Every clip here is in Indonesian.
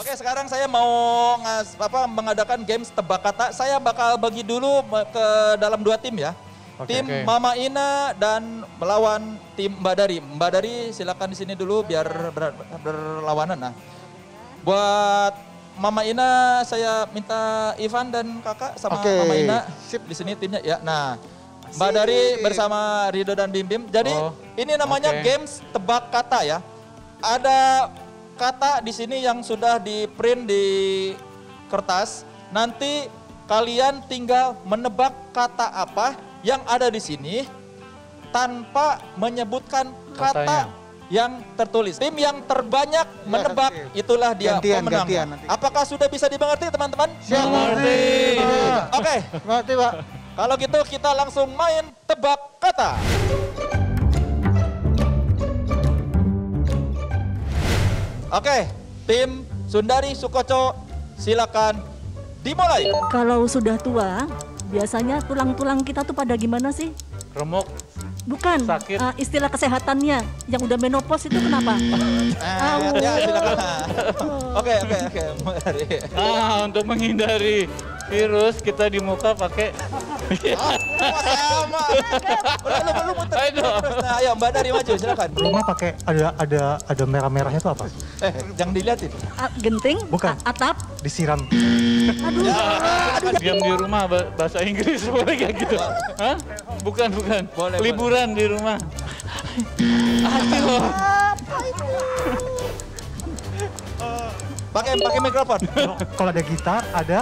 Oke, sekarang saya mau ngas, apa, mengadakan games tebak kata. Saya bakal bagi dulu ke dalam dua tim ya. Oke. tim Oke. Mama Ina dan melawan tim Mbak Dari. Mbak Dari silakan di sini dulu biar ber- berlawanan. Nah, buat Mama Ina saya minta Ivan dan kakak sama Oke, Mama Ina sip. di sini timnya ya. Nah, Mbak Dari bersama Rido dan Bim Bim. Jadi Oh, ini namanya oke. games tebak kata ya. Ada kata di sini yang sudah di print di kertas. Nanti kalian tinggal menebak kata apa yang ada di sini tanpa menyebutkan kata Katanya. yang tertulis. Tim yang terbanyak menebak sip. itulah dia Gantian, pemenang. gantian nanti. Apakah sudah bisa dimengerti teman-teman? Siap, Mengerti. Oke, Ngerti, Pak. kalau gitu kita langsung main tebak kata. Oke, tim Sundari Sukoco silakan dimulai. Kalau sudah tua, biasanya tulang-tulang kita tuh pada gimana sih? Remuk. Bukan, Sakit. eh, istilah kesehatannya yang udah menopause itu kenapa? Ah, ya, silakan. Oke, oke, oke. Ah, untuk menghindari virus kita di muka pakai Ah, sama. Udah, lu, lu muter. Nah, ayo Mbak Dari maju, silakan. Rumah pakai ada ada ada merah-merahnya itu apa? Eh, jangan dilihatin. A- genting, Bukan. a- atap, Disiram. aduh, diam di rumah ba- bahasa Inggris boleh kayak gitu. Hah? Bukan, bukan. Boleh, Liburan di rumah. Aduh. Pakai pakai mikrofon. Kalau ada gitar, ada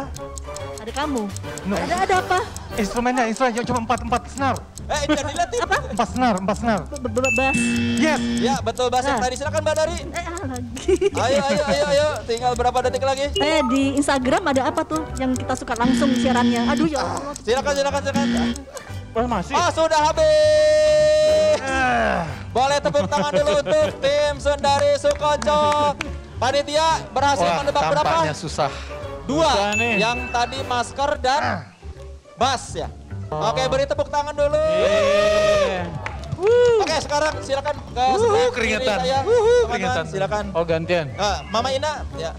ada kamu. No. Ada ada apa? instrumennya, instrumen cuma empat empat senar, Eh, jangan dilihatin. Apa? empat senar, empat senar. Bass. Yes. Ya, betul bahasa yang Nah. tadi. Silakan Mbak Dari. Eh, ah, lagi. Ayo, ayo, ayo, ayo. Tinggal berapa detik lagi? Eh, di Instagram ada apa tuh yang kita suka langsung siarannya? Aduh ya Allah. Silakan, silakan, silakan. Masih. Oh, sudah habis. Boleh tepuk tangan dulu untuk tim Sundari Sukoco. Panitia berhasil menebak berapa? susah. Dua. Yang tadi masker dan bass ya. Oke, beri tepuk tangan dulu. Yeay. Oke, sekarang silakan ke Wuhu, keringetan. saya. Wuhu, keringetan. Silakan. Oh, gantian. Ah, Mama Ina, ya.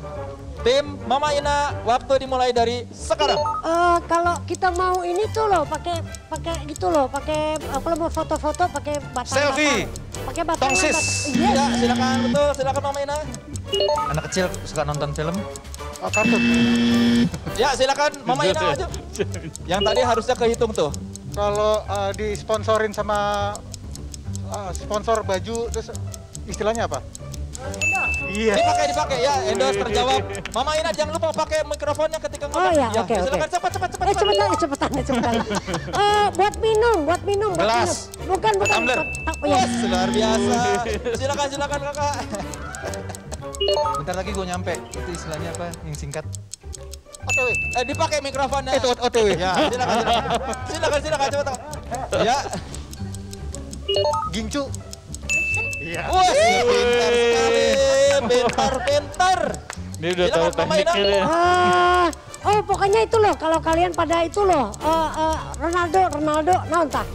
Tim Mama Ina, waktu dimulai dari sekarang. Eh, kalau kita mau ini tuh loh, pakai pakai gitu loh, pakai kalau mau foto-foto pakai batang Selfie. pakai batang Tongsis. Yes. Ya, silakan betul, silakan Mama Ina. Anak kecil suka nonton film. Oh, kartu. Ya, silakan Mama Ina maju. Yang tadi harusnya kehitung tuh. Kalau uh, disponsorin sama uh, sponsor baju, terus istilahnya apa? Iya. Dipakai, dipakai ya. Endorse terjawab. Mama Ina jangan lupa pakai mikrofonnya ketika Oh ngomong. ya, oke oke. Silakan cepat, cepat, cepat. Eh cepetan, eh, cepetan, eh, cepetan. Eh, buat minum, buat minum, buat Gelas. minum. Bukan, bukan. Tumbler. buat- Oh, ya. Wah, luar biasa. Silakan, silakan kakak. Bentar lagi gue nyampe. Itu istilahnya apa? Yang singkat. OTW. Eh, dipakai mikrofonnya. Itu OTW. Ya, silakan, silakan. Silakan, silakan, cepat. Ya. Gincu. Iya. Wah, pintar sekali. Pintar, pintar. Dia udah tahu tekniknya dia. Ah, oh pokoknya itu loh, kalau kalian pada itu loh, eh, eh, Ronaldo, Ronaldo, nah entah.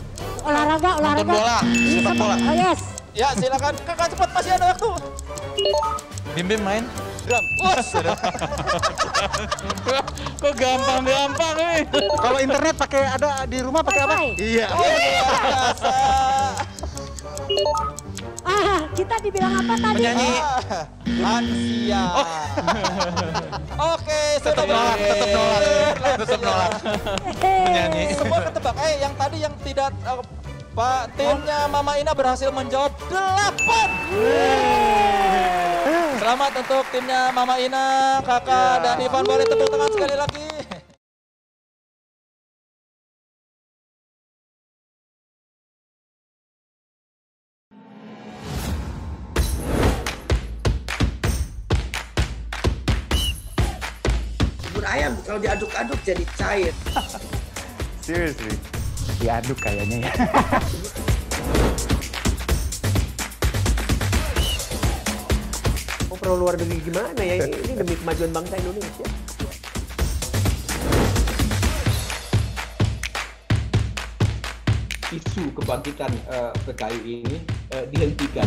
Olahraga, olahraga. bola, Iya, sepak bola. Oh, yes. Ya, silakan. Kakak cepat, masih ada waktu. Bim Bim main. Drum. Wah, sudah. Kok gampang-gampang nih. Kalau internet pakai ada di rumah pakai apa? Iya. Luar biasa. Kita dibilang apa tadi? Penyanyi. Ah, Lansia. Oke, sudah Tetap nolak, tetap nolak. Tetap nolak. Penyanyi. Semua ketebak. Eh, yang tadi yang tidak eh, Pak timnya Mama Ina berhasil menjawab 8. Selamat untuk timnya Mama Ina, Kakak dan Ivan boleh tepuk tangan sekali lagi. Ayam kalau diaduk-aduk jadi cair. Seriously. Diaduk kayaknya ya. Oh perlu luar negeri gimana ya? Ini demi kemajuan bangsa Indonesia. Isu kebangkitan eh, PKI ini eh, dihentikan.